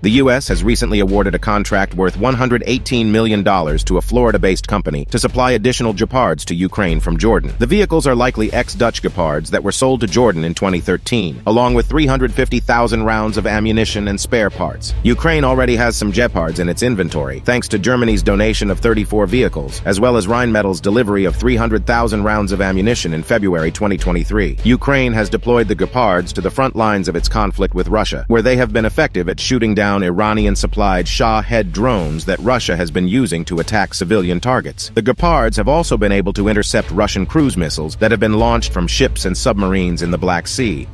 The U.S. has recently awarded a contract worth $118 million to a Florida-based company to supply additional Gepards to Ukraine from Jordan. The vehicles are likely ex-Dutch Gepards that were sold to Jordan in 2013, along with 350,000 rounds of ammunition and spare parts. Ukraine already has some Gepards in its inventory, thanks to Germany's donation of 34 vehicles, as well as Rheinmetall's delivery of 300,000 rounds of ammunition in February 2023. Ukraine has deployed the Gepards to the front lines of its conflict with Russia, where they have been effective at shooting down down Iranian-supplied Shahed drones that Russia has been using to attack civilian targets. The Gepards have also been able to intercept Russian cruise missiles that have been launched from ships and submarines in the Black Sea.